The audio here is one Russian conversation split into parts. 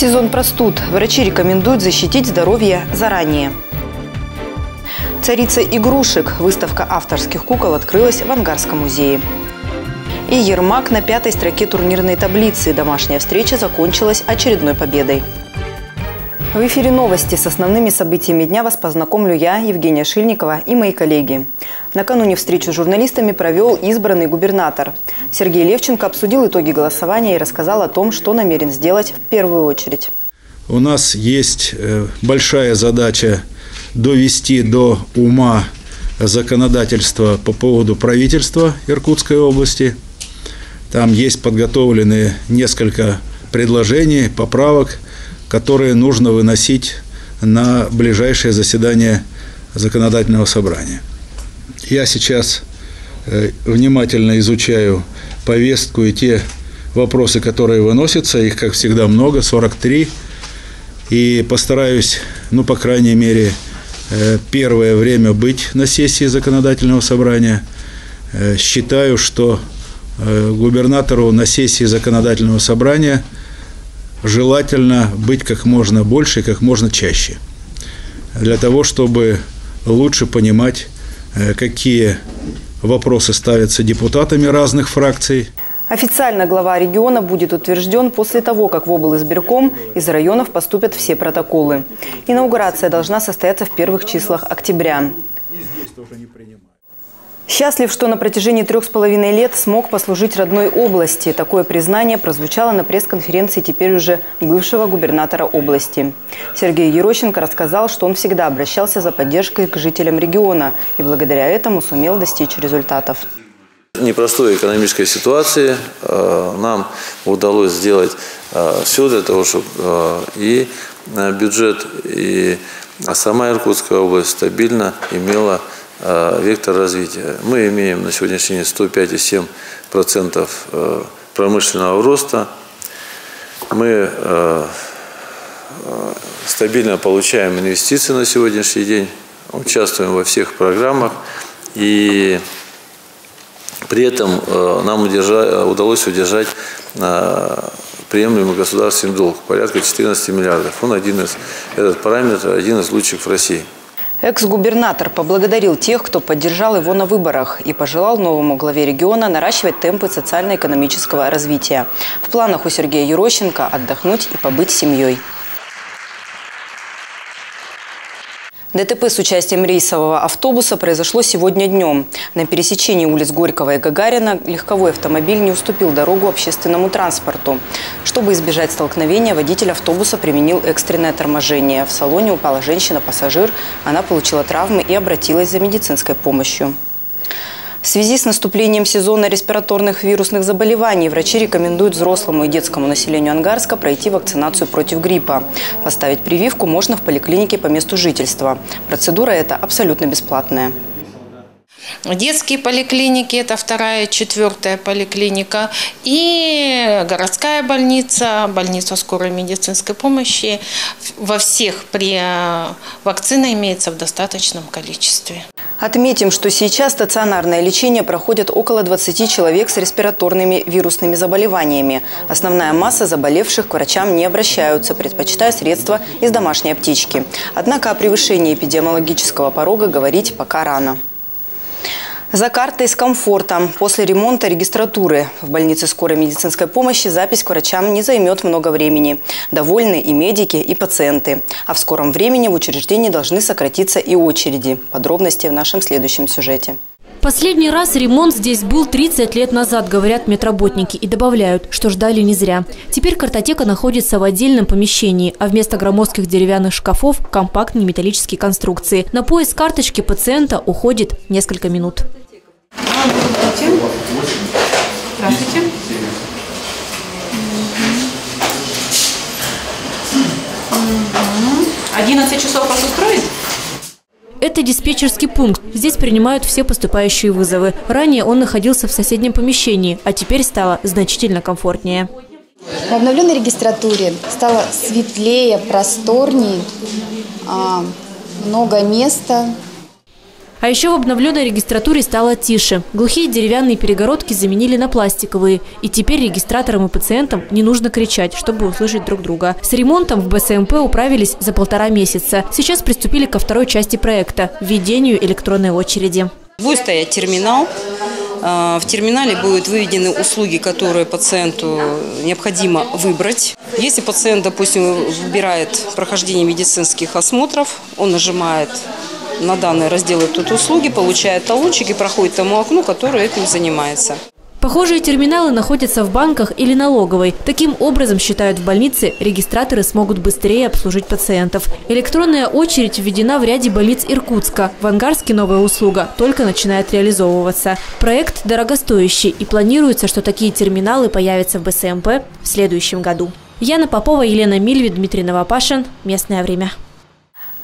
сезон простуд. Врачи рекомендуют защитить здоровье заранее. Царица игрушек. Выставка авторских кукол открылась в Ангарском музее. И Ермак на пятой строке турнирной таблицы. Домашняя встреча закончилась очередной победой. В эфире новости с основными событиями дня вас познакомлю я, Евгения Шильникова и мои коллеги. Накануне встречу с журналистами провел избранный губернатор. Сергей Левченко обсудил итоги голосования и рассказал о том, что намерен сделать в первую очередь. У нас есть э, большая задача довести до ума законодательство по поводу правительства Иркутской области. Там есть подготовлены несколько предложений, поправок, которые нужно выносить на ближайшее заседание законодательного собрания. Я сейчас э, внимательно изучаю повестку и те вопросы, которые выносятся, их, как всегда, много, 43, и постараюсь, ну, по крайней мере, э, первое время быть на сессии законодательного собрания. Э, считаю, что губернатору на сессии законодательного собрания желательно быть как можно больше и как можно чаще, для того, чтобы лучше понимать какие вопросы ставятся депутатами разных фракций. Официально глава региона будет утвержден после того, как в облсбирком из районов поступят все протоколы. Инаугурация должна состояться в первых числах октября. Счастлив, что на протяжении трех с половиной лет смог послужить родной области. Такое признание прозвучало на пресс-конференции теперь уже бывшего губернатора области. Сергей Ерощенко рассказал, что он всегда обращался за поддержкой к жителям региона и благодаря этому сумел достичь результатов. В непростой экономической ситуации э, нам удалось сделать э, все для того, чтобы э, и бюджет, и сама Иркутская область стабильно имела вектор развития. Мы имеем на сегодняшний день 105,7% э, промышленного роста. Мы э, стабильно получаем инвестиции на сегодняшний день, участвуем во всех программах и при этом нам удалось удержать приемлемый государственный долг порядка 14 миллиардов. Он один из, этот параметр один из лучших в России. Экс-губернатор поблагодарил тех, кто поддержал его на выборах и пожелал новому главе региона наращивать темпы социально-экономического развития. В планах у Сергея Юрощенко отдохнуть и побыть семьей. ДТП с участием рейсового автобуса произошло сегодня днем. На пересечении улиц Горького и Гагарина легковой автомобиль не уступил дорогу общественному транспорту. Чтобы избежать столкновения, водитель автобуса применил экстренное торможение. В салоне упала женщина-пассажир. Она получила травмы и обратилась за медицинской помощью. В связи с наступлением сезона респираторных вирусных заболеваний врачи рекомендуют взрослому и детскому населению Ангарска пройти вакцинацию против гриппа. Поставить прививку можно в поликлинике по месту жительства. Процедура эта абсолютно бесплатная. Детские поликлиники – это вторая, четвертая поликлиника. И городская больница, больница скорой медицинской помощи. Во всех при вакцина имеется в достаточном количестве. Отметим, что сейчас стационарное лечение проходит около 20 человек с респираторными вирусными заболеваниями. Основная масса заболевших к врачам не обращаются, предпочитая средства из домашней аптечки. Однако о превышении эпидемиологического порога говорить пока рано. За картой с комфортом. После ремонта регистратуры в больнице скорой медицинской помощи запись к врачам не займет много времени. Довольны и медики, и пациенты. А в скором времени в учреждении должны сократиться и очереди. Подробности в нашем следующем сюжете. Последний раз ремонт здесь был 30 лет назад, говорят медработники, и добавляют, что ждали не зря. Теперь картотека находится в отдельном помещении, а вместо громоздких деревянных шкафов – компактные металлические конструкции. На поиск карточки пациента уходит несколько минут. Здравствуйте. Здравствуйте. 11 часов вас устроит? Это диспетчерский пункт. Здесь принимают все поступающие вызовы. Ранее он находился в соседнем помещении, а теперь стало значительно комфортнее. В обновленной регистратуре стало светлее, просторнее, а, много места, А еще в обновленной регистратуре стало тише. Глухие деревянные перегородки заменили на пластиковые. И теперь регистраторам и пациентам не нужно кричать, чтобы услышать друг друга. С ремонтом в БСМП управились за полтора месяца. Сейчас приступили ко второй части проекта – введению электронной очереди. Будет стоять терминал. А, в терминале будут выведены услуги, которые пациенту необходимо выбрать. Если пациент, допустим, выбирает прохождение медицинских осмотров, он нажимает на данный раздел тут услуги, получает талончик и проходит тому окну, которое этим занимается. Похожие терминалы находятся в банках или налоговой. Таким образом, считают в больнице, регистраторы смогут быстрее обслужить пациентов. Электронная очередь введена в ряде больниц Иркутска. В Ангарске новая услуга только начинает реализовываться. Проект дорогостоящий и планируется, что такие терминалы появятся в БСМП в следующем году. Яна Попова, Елена Мильви, Дмитрий Новопашин. Местное время.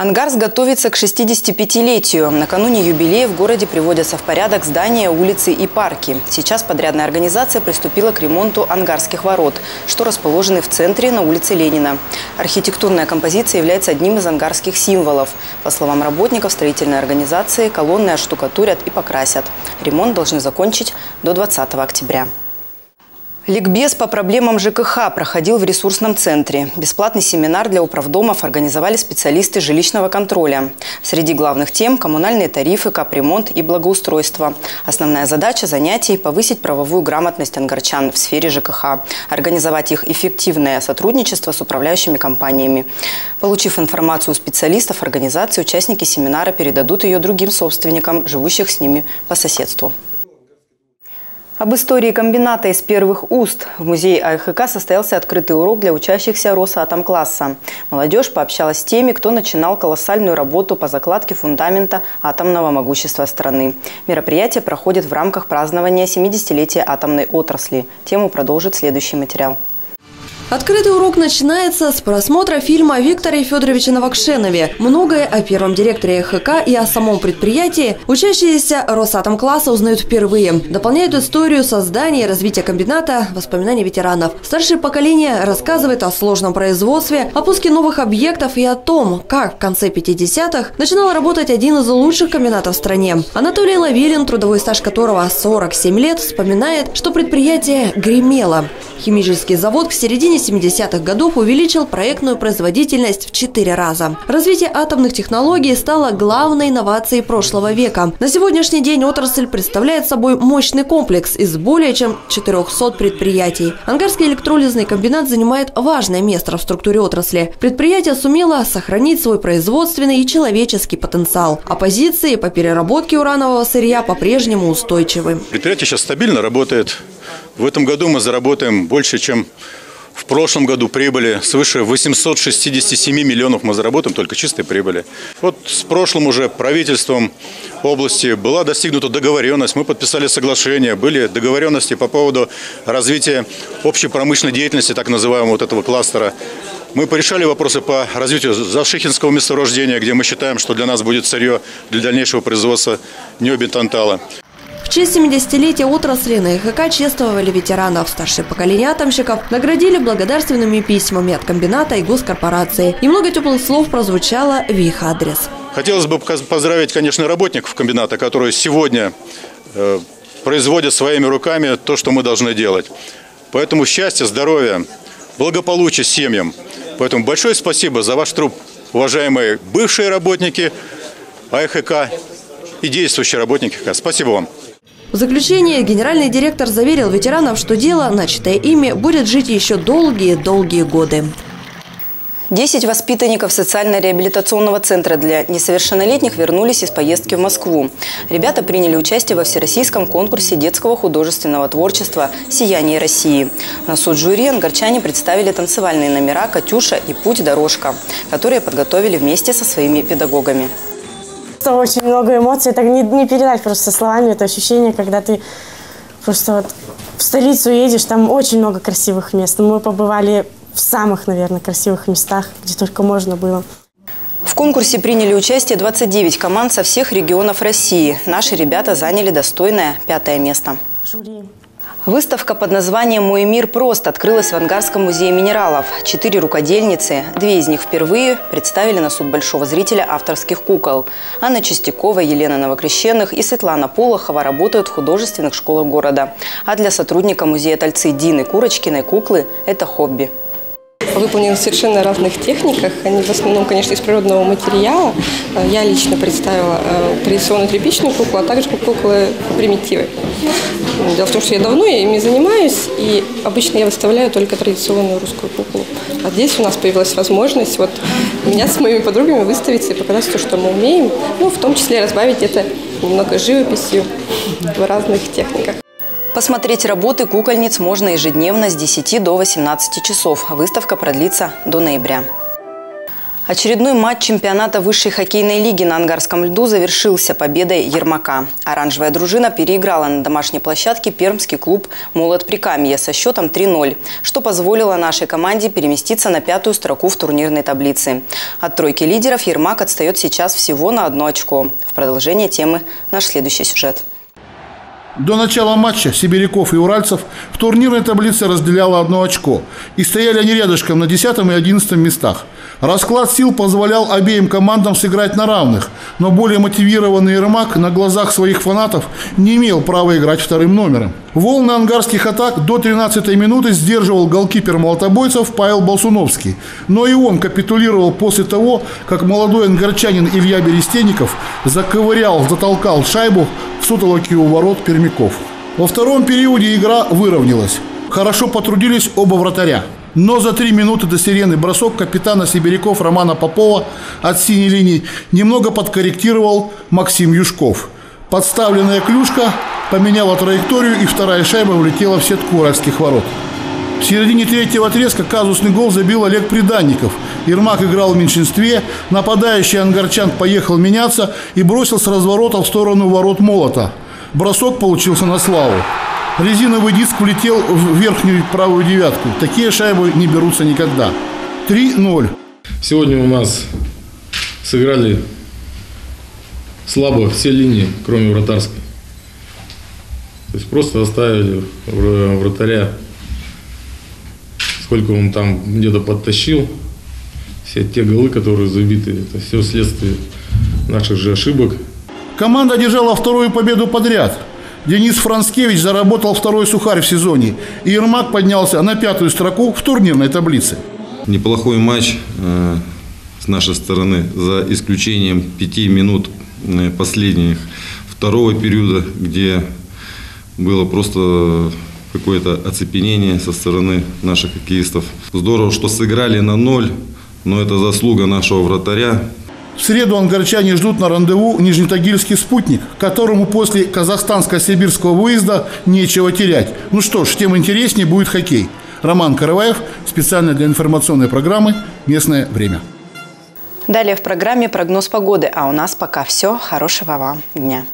Ангарс готовится к 65-летию. Накануне юбилея в городе приводятся в порядок здания, улицы и парки. Сейчас подрядная организация приступила к ремонту ангарских ворот, что расположены в центре на улице Ленина. Архитектурная композиция является одним из ангарских символов. По словам работников строительной организации, колонны оштукатурят и покрасят. Ремонт должны закончить до 20 октября. Ликбез по проблемам ЖКХ проходил в ресурсном центре. Бесплатный семинар для управдомов организовали специалисты жилищного контроля. Среди главных тем – коммунальные тарифы, капремонт и благоустройство. Основная задача занятий – повысить правовую грамотность ангарчан в сфере ЖКХ, организовать их эффективное сотрудничество с управляющими компаниями. Получив информацию у специалистов организации, участники семинара передадут ее другим собственникам, живущих с ними по соседству. Об истории комбината из первых уст в музее АХК состоялся открытый урок для учащихся Росатом-класса. Молодежь пообщалась с теми, кто начинал колоссальную работу по закладке фундамента атомного могущества страны. Мероприятие проходит в рамках празднования 70-летия атомной отрасли. Тему продолжит следующий материал. Открытый урок начинается с просмотра фильма Виктора Федоровича Новокшенове. Многое о первом директоре ХК и о самом предприятии учащиеся Росатом класса узнают впервые. Дополняют историю создания и развития комбината воспоминаний ветеранов. Старшее поколение рассказывает о сложном производстве, о пуске новых объектов и о том, как в конце 50-х начинал работать один из лучших комбинатов в стране. Анатолий Лавилин, трудовой стаж которого 47 лет, вспоминает, что предприятие гремело. Химический завод к середине 70-х годов увеличил проектную производительность в 4 раза. Развитие атомных технологий стало главной инновацией прошлого века. На сегодняшний день отрасль представляет собой мощный комплекс из более чем 400 предприятий. Ангарский электролизный комбинат занимает важное место в структуре отрасли. Предприятие сумело сохранить свой производственный и человеческий потенциал, а позиции по переработке уранового сырья по-прежнему устойчивы. Предприятие сейчас стабильно работает. В этом году мы заработаем больше, чем в прошлом году прибыли свыше 867 миллионов мы заработаем только чистой прибыли. Вот с прошлым уже правительством области была достигнута договоренность, мы подписали соглашение, были договоренности по поводу развития общей промышленной деятельности, так называемого вот этого кластера. Мы порешали вопросы по развитию Завшихинского месторождения, где мы считаем, что для нас будет сырье для дальнейшего производства необитантала. Честь 70-летия отрасли на ИХК чествовали ветеранов. Старшее поколение атомщиков наградили благодарственными письмами от комбината и госкорпорации. И много теплых слов прозвучало в их адрес. Хотелось бы поздравить, конечно, работников комбината, которые сегодня э, производят своими руками то, что мы должны делать. Поэтому счастья, здоровья, благополучия семьям. Поэтому большое спасибо за ваш труд, уважаемые бывшие работники АХК и действующие работники АХК. Спасибо вам. В заключение генеральный директор заверил ветеранов, что дело, начатое ими, будет жить еще долгие-долгие годы. Десять воспитанников социально-реабилитационного центра для несовершеннолетних вернулись из поездки в Москву. Ребята приняли участие во всероссийском конкурсе детского художественного творчества «Сияние России». На суд жюри ангарчане представили танцевальные номера «Катюша» и «Путь-дорожка», которые подготовили вместе со своими педагогами. Очень много эмоций, это не, не передать просто словами, это ощущение, когда ты просто вот в столицу едешь, там очень много красивых мест. Мы побывали в самых, наверное, красивых местах, где только можно было. В конкурсе приняли участие 29 команд со всех регионов России. Наши ребята заняли достойное пятое место. Жюри. Выставка под названием «Мой мир прост» открылась в Ангарском музее минералов. Четыре рукодельницы, две из них впервые, представили на суд большого зрителя авторских кукол. Анна Чистякова, Елена Новокрещенных и Светлана Полохова работают в художественных школах города. А для сотрудника музея Тальцы Дины Курочкиной куклы – это хобби выполнены в совершенно разных техниках. Они в основном, конечно, из природного материала. Я лично представила э, традиционную тряпичную куклу, а также куклы примитивы. Дело в том, что я давно ими занимаюсь, и обычно я выставляю только традиционную русскую куклу. А здесь у нас появилась возможность вот меня с моими подругами выставить и показать то, что мы умеем, ну, в том числе разбавить это немного живописью в разных техниках. Посмотреть работы кукольниц можно ежедневно с 10 до 18 часов. Выставка продлится до ноября. Очередной матч чемпионата высшей хоккейной лиги на Ангарском льду завершился победой Ермака. Оранжевая дружина переиграла на домашней площадке пермский клуб «Молот Прикамье» со счетом 3-0, что позволило нашей команде переместиться на пятую строку в турнирной таблице. От тройки лидеров Ермак отстает сейчас всего на одно очко. В продолжение темы наш следующий сюжет. До начала матча сибиряков и уральцев в турнирной таблице разделяло одно очко. И стояли они рядышком на 10 и 11 местах. Расклад сил позволял обеим командам сыграть на равных, но более мотивированный Ермак на глазах своих фанатов не имел права играть вторым номером. Волны ангарских атак до 13-й минуты сдерживал голкипер молотобойцев Павел Болсуновский. Но и он капитулировал после того, как молодой ангарчанин Илья Берестенников заковырял, затолкал шайбу в сутолоки у ворот пермяков. Во втором периоде игра выровнялась. Хорошо потрудились оба вратаря. Но за три минуты до сирены бросок капитана сибиряков Романа Попова от синей линии немного подкорректировал Максим Юшков. Подставленная клюшка поменяла траекторию и вторая шайба влетела в сетку уральских ворот. В середине третьего отрезка казусный гол забил Олег Приданников. Ермак играл в меньшинстве, нападающий ангарчан поехал меняться и бросил с разворота в сторону ворот молота. Бросок получился на славу. Резиновый диск влетел в верхнюю правую девятку. Такие шайбы не берутся никогда. 3-0. Сегодня у нас сыграли слабо все линии, кроме вратарской. То есть просто оставили вратаря, сколько он там где-то подтащил. Все те голы, которые забиты, это все следствие наших же ошибок. Команда одержала вторую победу подряд – Денис Францкевич заработал второй сухарь в сезоне, и Ермак поднялся на пятую строку в турнирной таблице. Неплохой матч э, с нашей стороны, за исключением пяти минут э, последних второго периода, где было просто какое-то оцепенение со стороны наших хоккеистов. Здорово, что сыграли на ноль, но это заслуга нашего вратаря, в среду ангарчане ждут на рандеву Нижнетагильский спутник, которому после казахстанско-сибирского выезда нечего терять. Ну что ж, тем интереснее будет хоккей. Роман Караваев, специально для информационной программы «Местное время». Далее в программе прогноз погоды, а у нас пока все. Хорошего вам дня.